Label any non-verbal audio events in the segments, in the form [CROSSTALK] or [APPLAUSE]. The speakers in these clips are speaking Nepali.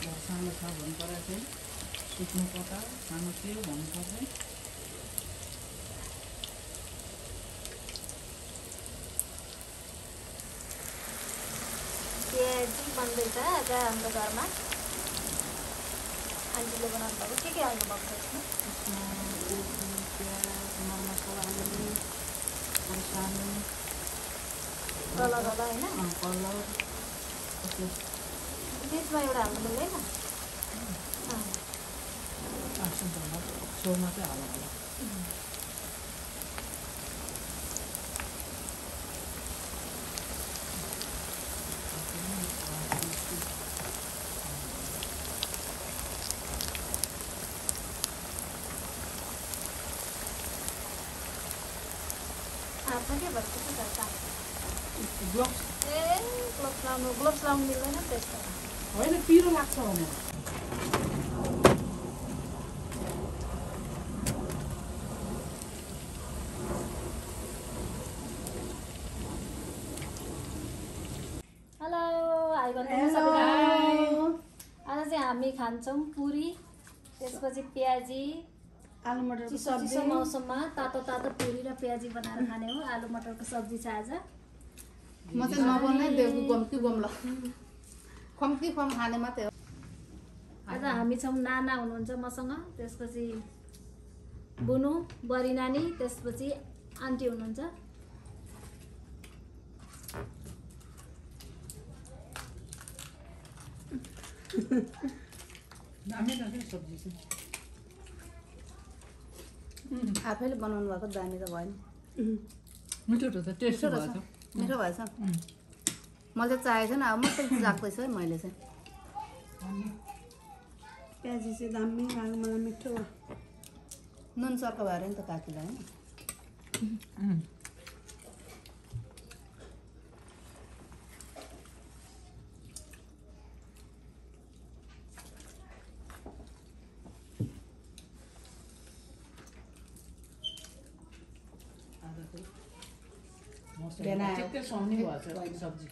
सानो छ भन्नु पर्दा चाहिँ सुत्नु पर्छ सानो थियो भन्नुपर्छ प्याजी बन्दैछ आज हाम्रो घरमा? आन्टीले बनाउनु भएको। के के हाल्नु भएको छ? यसमा प्याज मरमसला खोर्सानी। कलर होला होइन? कलर। त्यसमा एउटा हाम्रो हुँदैन सोमा चाहिँ हाल्नु होला ग्लोभ्स ए ग्लोभ्स लाउनु ग्लोभ्स लाउनु मिल्दैन त्यसमा होइन पिरो लाग्छ भनेर हेलो हाई आज चाहिँ हामी खान्छौँ पुरी त्यसपछि प्याजी आलु मटरको सब्जी मौसममा तातो तातो पुरी र प्याजी बनाएर खाने हो आलु मटरको सब्जी छ आज म चाहिँ नबनाइ देउको गम कि गम ल खम कि खम खाने मात्रै हो। आज हामी छौँ नाना हुनुहुन्छ मसँग। त्यसपछि बुनु बरी नानी त्यसपछि आन्टी हुनुहुन्छ। आफैले बनाउनु भएको दामी त भयो नि मिठो त छ टेस्टी मिठो भएछ रहेछ मिठो भएछ उम्. मैले चाहिँ चाहेको छैन अब मात्रै चाख्दैछु है मैले चाहिँ। प्याजी चाहिँ दामी लाग्यो मलाई मिठो नुन सर्क भएर नि त काकीलाई होइन? उम्. आज चाहिँ मौसम बिहान आयो। ठिक्कै सुहाउने भएछ सब्जी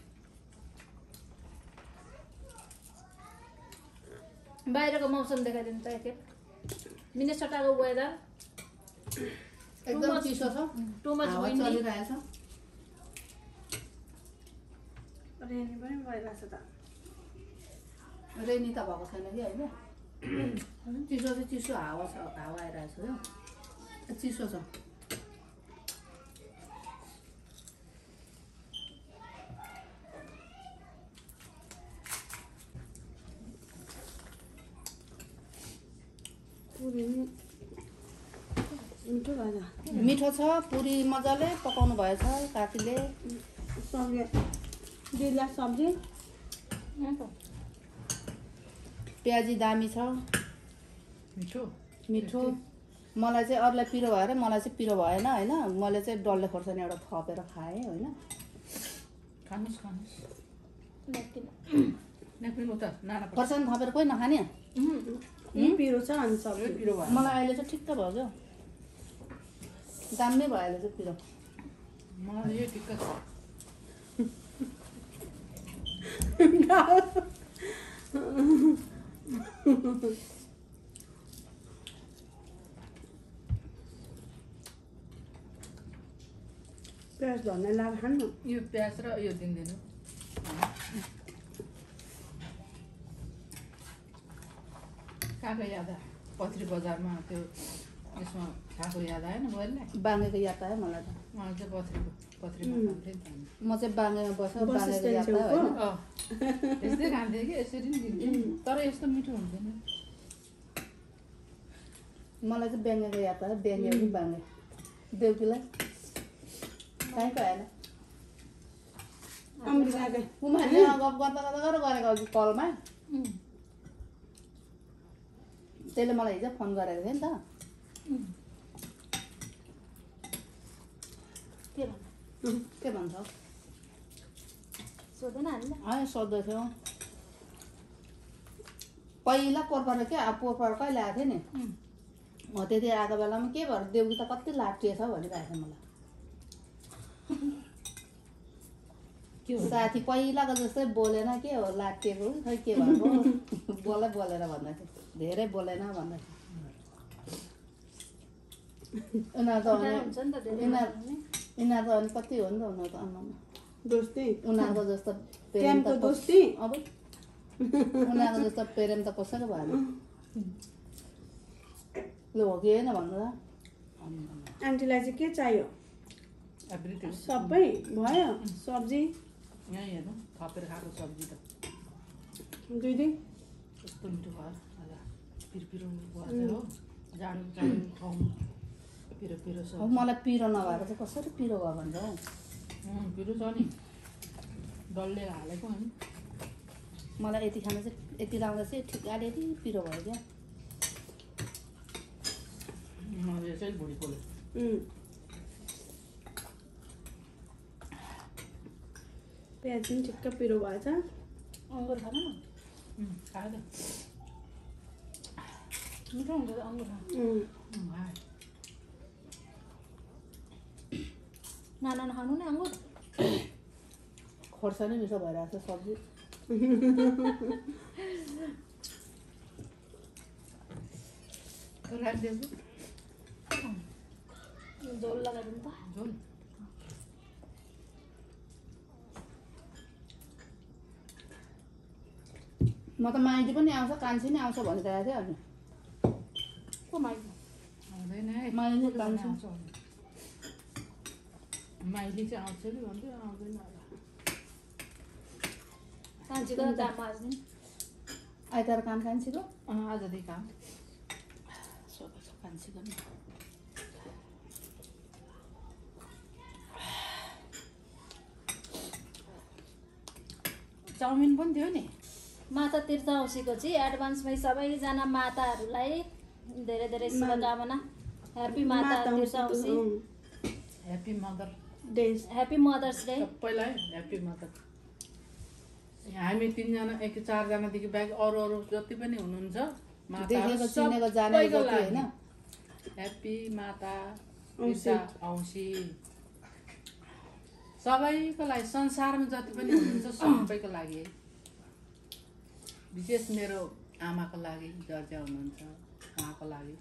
बाहिरको मौसम देखाइदिनु त एकखेप। मिनेसोटाको वेदर एकदम चिसो छ। टु मच चलिरहेछ। रेनी पनि भइरहेछ त। रेनी त भएको छैन कि होइन? [COUGHS] चिसो चाहिँ चिसो हावा छ हावा आइरहेछ क्या। चिसो छ पुरी नि मिठो भएछ। मिठो छ पुरी मजाले पकाउनु भएछ काकीले। सब्जी। दिदीलाई सब्जी। प्याजी दामी छ। मिठो? मिठो। मलाई चाहिँ अरूलाई पिरो भएर मलाई चाहिँ पिरो भएन होइन? मैले चाहिँ डल्ले खोर्सानी एउटा थपेर खाएँ होइन? खानुहोस् खानुहोस् खोर्सानी थपेर कोही नखाने? पिरो छ अनि सब्जी। पिरो भयो मलाई अहिले चाहिँ ठिक्क भयो क्या दामी भयो चाहिँ पिरो। मलाई यो ठिक्क छ। प्याज धनियाँ लाएर खानु? यो प्याज र यो दिँदैन कहाँको याद पत्री बजारमा त्यो यसमा खाएको याद आएन बाँगेको याद आयो मलाई त। म चाहिँ बाँगेमा बस्छ बस बाँगेको याद आयो त्यस्तै खान्थेँ कि यसरी तर यस्तो मिठो हुन्थेन मलाई चाहिँ ब्याङ्गेको याद आयो ब्याङ्गे कि बाँगे देउकीलाई कहीँको आएन उमाले गफ गर्दा गर्दा गर्दा गरेको अघि कलमा त्यसले मलाई हिजो फोन गरेको थियो नि त के भन्नु? के भन्छ? सोधेन हामीलाई? है सोध्दै थियो पहिला पोहोर क्या अब पोहोर कहिले आएको थियो नि? हो त्यति आएको बेलामा के भएर देउकी त कति लाटिएछ भनिरहेको थियो मलाई। साथी पहिलाको जस्तै बोलेन के हो? लाटिएको। खै के भएको? बोलै बोलेर भन्दा थियो धेरै बोलेन भन्दा थियो उनीहरू त अनि यिनीहरू- त अनि कति हो नि त उनीहरू त आमामा। दोस्ती? उनीहरूको जस्तो प्रेम त दोस्ती? अब उनीहरूको जस्तो प्रेम त कसैको भएन। लु हो कि होइन भन्नु त? आन्टीलाई चाहिँ के चाहियो? सबै भयो? सब्जी? यहीँ हेर्नु थपेर खाएको सब्जी त। दुई मिठो भयो। जाडो जाडो ठाउँ पिरो पिरो अब सब्जी मलाई पिरो नभएर चाहिँ कसरी पिरो भयो भन्छ? हौ पिरो छ नि। डल्ले हालेको होइन मलाई यति खाना चाहिँ यति लाउँदा चाहिँ ठिक अलिअलि पिरो भयो क्या। प्याज पनि ठिक्क पिरो भएछ। अङ्गुर खानु न। खायो त। मिठो हुन्छ अङ्गुर खानु उम्। अँ, खाएँ नाना नखानु नि अङ्गुर खोर्सानी मिठो भइरहेको छ सब्जी राखिदिएको झोल लगाइदिनु त झोल म त माइती पनि आउँछ कान्छी नि आउँछ भनिरहेको थियो अनि को कसले कान्छी। माइली चाहिँ आउँछ कि भन्थ्यो आउँदैन होला कान्छीको जामा आज आइतबार काम कान्छीको आजदेखि काम सोधेको छ कान्छीको नि चाउमिन पनि थियो नि माता तीर्थ औँसीको चाहिँ एडभान्समै सबैजना माताहरूलाई धेरै धेरै शुभकामना। Happy Mata Tirtha Aunsi. Happy mother days happy mothers day सबैलाई ह्याप्पी मदर हामी तिनजना एक चारजनादेखि बाहेक अरू अरू जति पनि हुनुहुन्छ ह्याप्पी माता औँसी। सबैको लागि संसारमा जति पनि हुनुहुन्छ सबैको लागि। विशेष मेरो आमाको लागि जर्जा हुनुहुन्छ उहाँको लागि।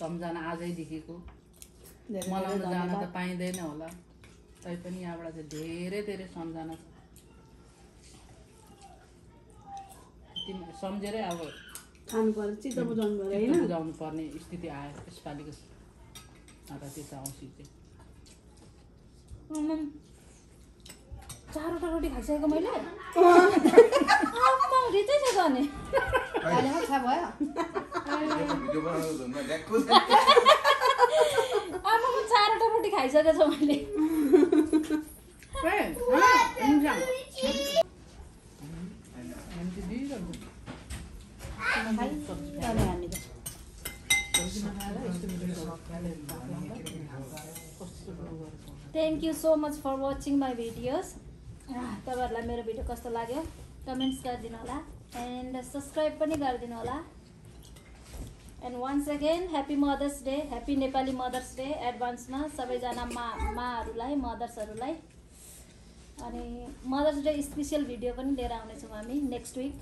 सम्झना आजैदेखिको। मनाउन जान त पाइँदैन होला। तैपनि यहाँबाट चाहिँ धेरै धेरै सम्झना छ। तिमी सम्झेरै अब खानु पर्यो चित्त बुझाउनु पर्यो चित्त होइन? बुझाउनु पर्ने स्थिति आयो यसपालिको तीर्थ औँसी चाहिँ चारवटा रोटी खाइसकेको मैले? रित्तै छ भयो भिडियो बनाउनु धुनमा ड्याक्को आम्माम, चारवटा रोटी खाइसकेको छ मैले thank you so much for watching my videos तपाईँहरूलाई मेरो भिडियो कस्तो लाग्यो? कमेन्ट्स गरिदिनु होला। एन्ड सब्सक्राइब पनि गरिदिनु होला। And once again happy mothers day happy Nepali mothers day एडभान्समा सबैजना मा माहरूलाई मदर्सहरूलाई अनि मदर्स डे स्पेसियल भिडियो पनि लिएर आउनेछौँ हामी next week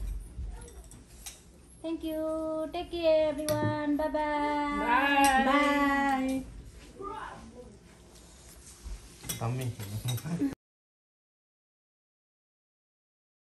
thank you take care everyone bye bye bye